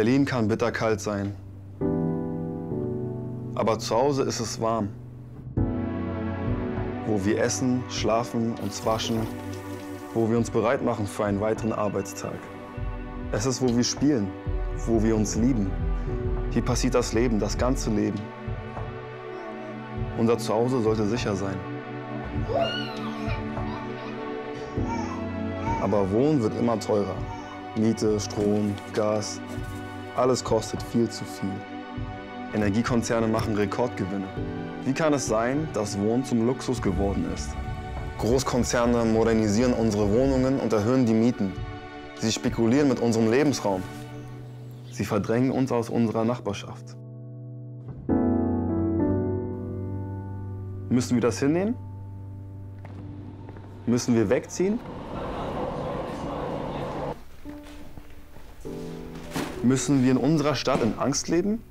Berlin kann bitterkalt sein. Aber zu Hause ist es warm. Wo wir essen, schlafen, uns waschen, wo wir uns bereit machen für einen weiteren Arbeitstag. Es ist, wo wir spielen, wo wir uns lieben. Hier passiert das Leben, das ganze Leben. Unser Zuhause sollte sicher sein. Aber Wohnen wird immer teurer. Miete, Strom, Gas, alles kostet viel zu viel. Energiekonzerne machen Rekordgewinne. Wie kann es sein, dass Wohnen zum Luxus geworden ist? Großkonzerne modernisieren unsere Wohnungen und erhöhen die Mieten. Sie spekulieren mit unserem Lebensraum. Sie verdrängen uns aus unserer Nachbarschaft. Müssen wir das hinnehmen? Müssen wir wegziehen? Müssen wir in unserer Stadt in Angst leben?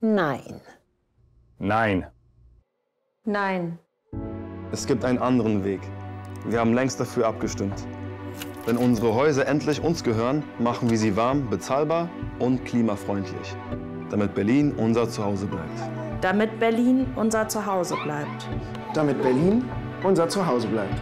Nein. Nein. Nein. Es gibt einen anderen Weg. Wir haben längst dafür abgestimmt. Wenn unsere Häuser endlich uns gehören, machen wir sie warm, bezahlbar und klimafreundlich. Damit Berlin unser Zuhause bleibt. Damit Berlin unser Zuhause bleibt. Damit Berlin unser Zuhause bleibt.